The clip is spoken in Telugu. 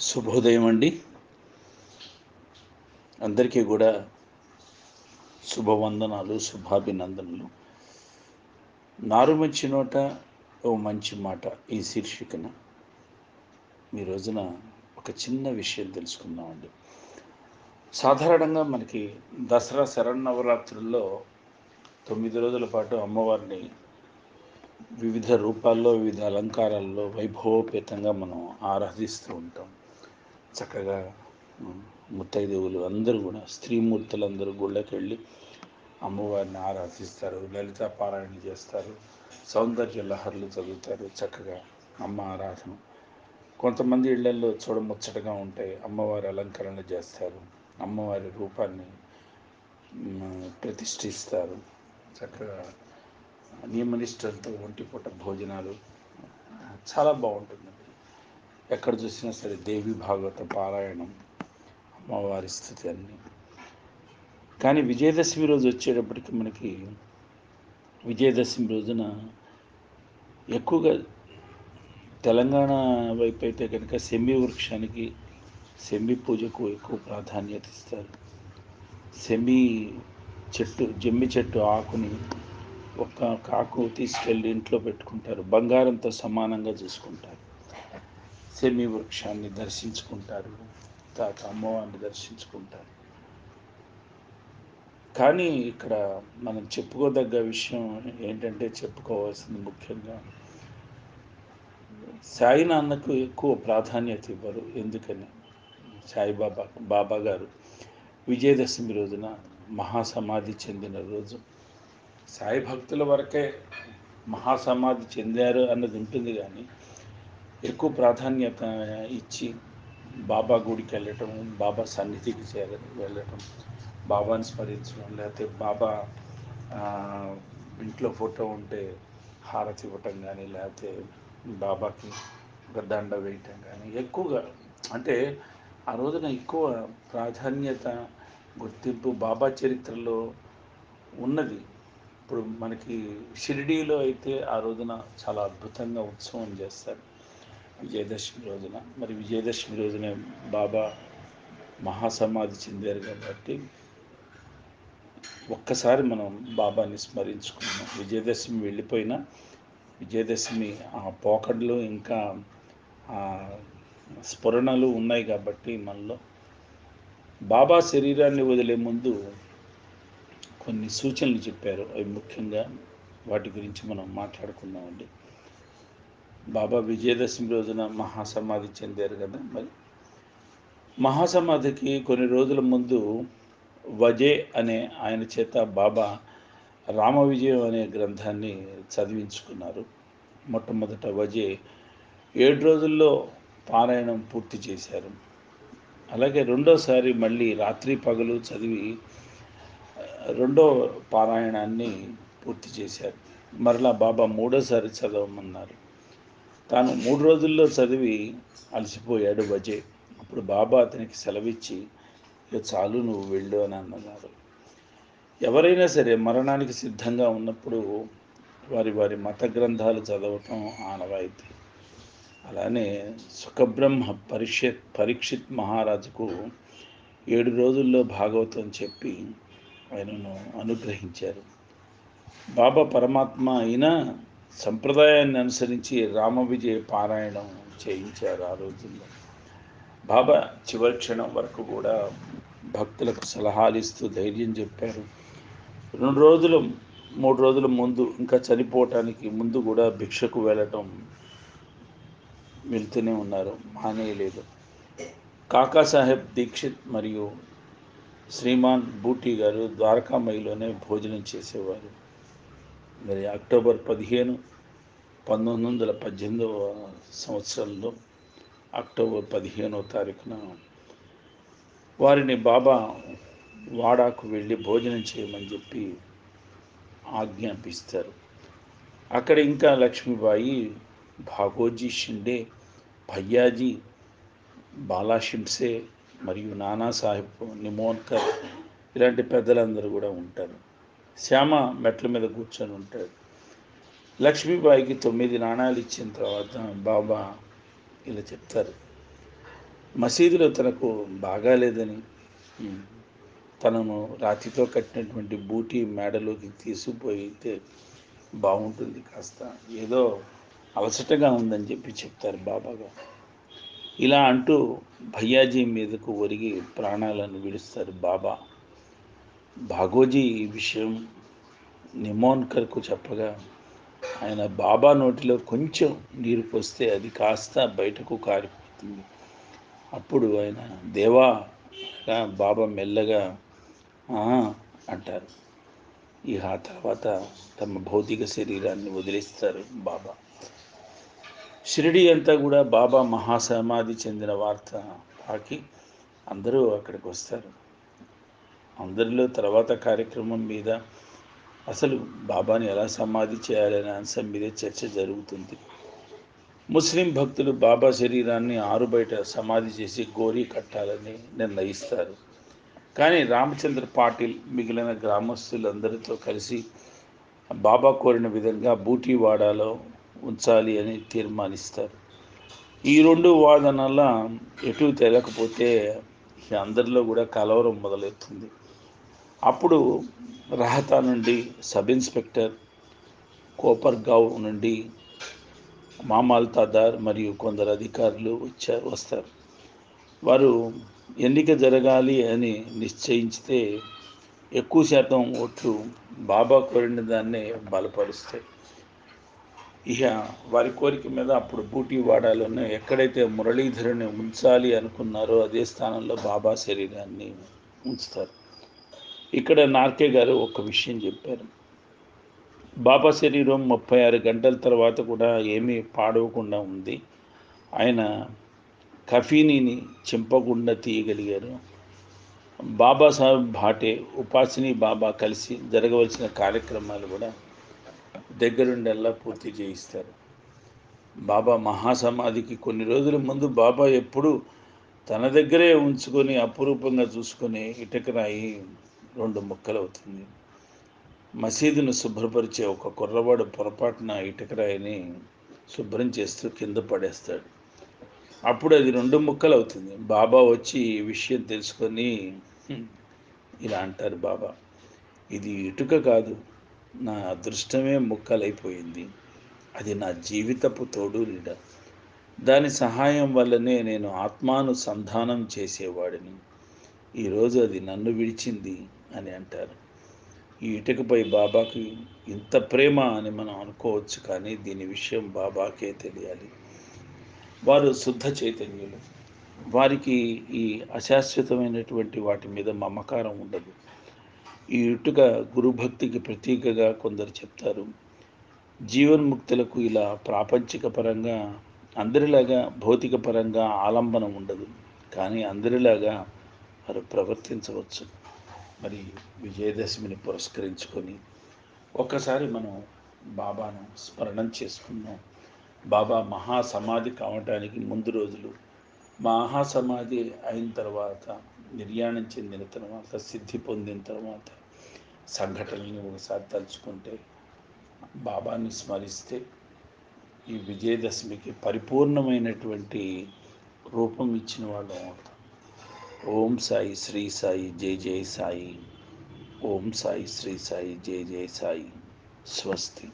శుభోదయం అండి. అందరికీ కూడా శుభవందనాలు శుభాభినందనలు. నారు మంచి నోట ఓ మంచి మాట ఈ శీర్షికన. ఈ రోజున ఒక చిన్న విషయం తెలుసుకుందామండి. సాధారణంగా మనకి దసరా శరణవరాత్రుల్లో తొమ్మిది రోజుల పాటు అమ్మవారిని వివిధ రూపాల్లో వివిధ అలంకారాల్లో వైభవోపేతంగా మనం ఆరాధిస్తూ ఉంటాం. చక్కగా ఉమ్, ముత్తైదువులు అందరూ కూడా స్త్రీమూర్తులు అందరూ గుళ్ళకి వెళ్ళి అమ్మవారిని ఆరాధిస్తారు లలిత పారాయణ చేస్తారు సౌందర్య లహర్లు చదువుతారు చక్కగా అమ్మ ఆరాధన. కొంతమంది ఇళ్ళల్లో చూడముచ్చటగా ఉంటాయి అమ్మవారి అలంకరణ చేస్తారు అమ్మవారి రూపాన్ని ప్రతిష్ఠిస్తారు. చక్కగా నియమనిష్టలతో ఒంటిపూట భోజనాలు చాలా బాగుంటుంది. ఎక్కడ చూసినా సరే దేవి భాగవత పారాయణం అమ్మవారి స్థుతి అన్నీ. కానీ విజయదశమి రోజు వచ్చేటప్పటికి మనకి విజయదశమి రోజున ఎక్కువగా తెలంగాణ వైపు అయితే కనుక సెమ్మి వృక్షానికి సెమ్మి పూజకు ఎక్కువ ప్రాధాన్యత ఇస్తారు. సెమ్మి చెట్టు జమ్మి చెట్టు ఆకుని ఒక కాకు తీసుకెళ్ళి ఇంట్లో పెట్టుకుంటారు. బంగారంతో సమానంగా చూసుకుంటారు. సెమి వృక్షాన్ని దర్శించుకుంటారు. తాత అమ్మవారిని దర్శించుకుంటారు. కానీ ఇక్కడ మనం చెప్పుకోదగ్గ విషయం ఏంటంటే చెప్పుకోవాల్సింది ముఖ్యంగా సాయి నాన్నకు ఎక్కువ ప్రాధాన్యత ఇవ్వరు. ఎందుకని? సాయిబాబా బాబా గారు విజయదశమి రోజున మహాసమాధి చెందిన రోజు. సాయి భక్తుల వరకే మహాసమాధి చెందారు అన్నది ఉంటుంది కానీ ఎక్కువ ప్రాధాన్యత ఇచ్చి బాబా గుడికి వెళ్ళటం బాబా సన్నిధికి చేర వెళ్ళటం బాబాని స్మరించడం లేకపోతే బాబా ఇంట్లో ఫోటో ఉంటే హారతి ఇవ్వటం కానీ లేకపోతే బాబాకి ఒక దండ వేయటం కానీ ఎక్కువగా అంటే ఆ రోజున ఎక్కువ ప్రాధాన్యత గుర్తింపు బాబా చరిత్రలో ఉన్నది. ఇప్పుడు మనకి షిరిడీలో అయితే ఆ రోజున చాలా అద్భుతంగా ఉత్సవం చేస్తారు. విజయదశమి రోజున. మరి విజయదశమి రోజునే బాబా మహాసమాధి చెందారు కాబట్టి ఒక్కసారి మనం బాబాని స్మరించుకున్నాం విజయదశమి వెళ్ళిపోయినా విజయదశమి ఆ పోకడలు ఇంకా ఆ స్ఫురణలు ఉన్నాయి కాబట్టి మనలో బాబా శరీరాన్ని వదిలే ముందు కొన్ని సూచనలు చెప్పారు. అవి ముఖ్యంగా వాటి గురించి మనం మాట్లాడుకుందామండి. బాబా విజయదశమి రోజున మహాసమాధి చెందారు కదా మరి. మహాసమాధికి కొన్ని రోజుల ముందు వజే అనే ఆయన చేత బాబా రామ విజయం అనే గ్రంథాన్ని చదివించుకున్నారు. మొట్టమొదట వజే ఏడు రోజుల్లో పారాయణం పూర్తి చేశారు. అలాగే రెండోసారి మళ్ళీ రాత్రి పగలు చదివి రెండో పారాయణాన్ని పూర్తి చేశారు. మరలా బాబా మూడోసారి చదవమన్నారు. తాను మూడు రోజుల్లో చదివి అలసిపోయాడు వజే. అప్పుడు బాబా అతనికి సెలవిచ్చి ఇక చాలు నువ్వు వెళ్ళు అని అన్నారు. ఎవరైనా సరే మరణానికి సిద్ధంగా ఉన్నప్పుడు వారి వారి మత గ్రంథాలు చదవటం ఆనవాయితీ. అలానే సుఖబ్రహ్మ పరిషత్ పరీక్షిత్ మహారాజుకు ఏడు రోజుల్లో భాగవతం చెప్పి ఆయనను అనుగ్రహించారు. బాబా పరమాత్మ అయినా సంప్రదాయాన్ని అనుసరించి రామ విజయ పారాయణం చేయించారు ఆ రోజుల్లో. బాబా చివరి క్షణం వరకు కూడా భక్తులకు సలహాలు ఇస్తూ ధైర్యం చెప్పారు. రెండు రోజులు మూడు రోజుల ముందు ఇంకా చనిపోవటానికి ముందు కూడా భిక్షకు వెళ్ళటం వెళ్తూనే ఉన్నారు. మానేయలేదు. కాకా సాహెబ్ దీక్షిత్ మరియు శ్రీమాన్ బూటీ గారు ద్వారకామయిలోనే భోజనం చేసేవారు. మరి అక్టోబర్ పదిహేను పంతొమ్మిది వందల పద్దెనిమిదవ సంవత్సరంలో అక్టోబర్ పదిహేనవ తారీఖున వారిని బాబా వాడాకు వెళ్ళి భోజనం చేయమని చెప్పి ఆజ్ఞాపిస్తారు. అక్కడ ఇంకా లక్ష్మీబాయి భాగోజీ షిండే భయ్యాజీ బాలా షిండ్సే మరియు నానాసాహెబ్ నిమోన్కర్ ఇలాంటి పెద్దలందరూ కూడా ఉంటారు. శ్యామ మెట్ల మీద కూర్చొని ఉంటాడు. లక్ష్మీబాయికి తొమ్మిది నాణాలు ఇచ్చిన తర్వాత బాబా ఇలా చెప్తారు. మసీదులో తనకు బాగాలేదని తనను రాతితో కట్టినటువంటి బూటీ మేడలోకి తీసుకుపోయితే బాగుంటుంది కాస్త. ఏదో అలసటగా ఉందని చెప్పి చెప్తారు బాబాగా. ఇలా అంటూ భయ్యాజీ మీదకు ఒరిగి ప్రాణాలను విడుస్తారు బాబా. భాగోజీ ఈ విషయం నిమోన్కర్కు చెప్పగా ఆయన బాబా నోటిలో కొంచెం నీరు పోస్తే అది కాస్త బయటకు కారిపోతుంది. అప్పుడు ఆయన దేవా బాబా మెల్లగా అంటారు. ఇక ఆ తర్వాత తమ భౌతిక శరీరాన్ని వదిలేస్తారు బాబా. షిరిడి అంతా కూడా బాబా మహాసమాధి చెందిన వార్త పాకి అందరూ అక్కడికి వస్తారు. అందరిలో తర్వాత కార్యక్రమం మీద అసలు బాబాని ఎలా సమాధి చేయాలనే అంశం మీద చర్చ జరుగుతుంది. ముస్లిం భక్తులు బాబా శరీరాన్ని ఆరు బయట సమాధి చేసి గోరీ కట్టాలని నిర్ణయిస్తారు. కానీ రామచంద్ర పాటిల్ మిగిలిన గ్రామస్తులందరితో కలిసి బాబా కోరిన విధంగా బూటీవాడాలో ఉంచాలి అని తీర్మానిస్తారు. ఈ రెండు వాదనల ఎటు తేలకపోతే అందరిలో కూడా కలవరం మొదలవుతుంది. అప్పుడు రహతా నుండి సబ్ ఇన్స్పెక్టర్ కోపర్గావ్ నుండి మామాల్తాదార్ మరియు కొందరు అధికారులు వచ్చారు వస్తారు. వారు ఎన్నిక జరగాలి అని నిశ్చయించితే ఎక్కువ శాతం ఓట్లు బాబా కోరిన దాన్నే బలపరుస్తాయి. ఇక వారి కోరిక మీద అప్పుడు బూటీ వాడాలని ఎక్కడైతే మురళీధరుని ఉంచాలి అనుకున్నారో అదే స్థానంలో బాబా శరీరాన్ని ఉంచుతారు. ఇక్కడ నార్కే గారు ఒక విషయం చెప్పారు. బాబా శరీరం ముప్పై ఆరు గంటల తర్వాత కూడా ఏమీ పాడవకుండా ఉంది. ఆయన కఫీనీని చింపకుండా తీయగలిగారు. బాబా సాహెబ్ భాటే ఉపాసిని బాబా కలిసి జరగవలసిన కార్యక్రమాలు కూడా దగ్గరుండల్లా పూర్తి చేయిస్తారు. బాబా మహాసమాధికి కొన్ని రోజుల ముందు బాబా ఎప్పుడు తన దగ్గరే ఉంచుకొని అపురూపంగా చూసుకొని ఇటకరాయి రెండు ముక్కలవుతుంది. మసీదును శుభ్రపరిచే ఒక కుర్రవాడు పొరపాటున ఇటుకరాయిని శుభ్రం చేస్తూ కింద పడేస్తాడు. అప్పుడు అది రెండు ముక్కలు అవుతుంది బాబా వచ్చి ఈ విషయం తెలుసుకొని ఇలా అంటారు బాబా. ఇది ఇటుక కాదు. నా అదృష్టమే ముక్కలైపోయింది. అది నా జీవితపు తోడు నీడ. దాని సహాయం వల్లనే నేను ఆత్మానుసంధానం చేసేవాడిని. ఈరోజు అది నన్ను విడిచింది. అని అంటారు. ఈ ఇటుకపై బాబాకి ఇంత ప్రేమ అని మనం అనుకోవచ్చు కానీ దీని విషయం బాబాకే తెలియాలి. వారు శుద్ధ చైతన్యులు. వారికి ఈ అశాశ్వతమైనటువంటి వాటి మీద మమకారం ఉండదు. ఈ ఇటుక గురుభక్తికి ప్రతీకగా కొందరు చెప్తారు. జీవన్ముక్తులకు ఇలా ప్రాపంచిక పరంగా అందరిలాగా భౌతిక పరంగా ఆలంబనం ఉండదు. కానీ అందరిలాగా వారు ప్రవర్తించవచ్చు. మరి విజయదశమిని పురస్కరించుకొని ఒక్కసారి మనం బాబాను స్మరణం చేసుకున్నాం బాబా మహాసమాధి కావటానికి ముందు రోజులు మహాసమాధి అయిన తర్వాత నిర్యాణం చెందిన తర్వాత సిద్ధి పొందిన తర్వాత సంఘటనల్ని ఒకసారి తలుచుకుంటే బాబాని స్మరిస్తే ఈ విజయదశమికి పరిపూర్ణమైనటువంటి రూపం ఇచ్చిన వాళ్ళు అవుతాం ఓం సాయి శ్రీ సాయి జై జై సాయి ఓం సాయి శ్రీ సాయి జై జై సాయి స్వస్తి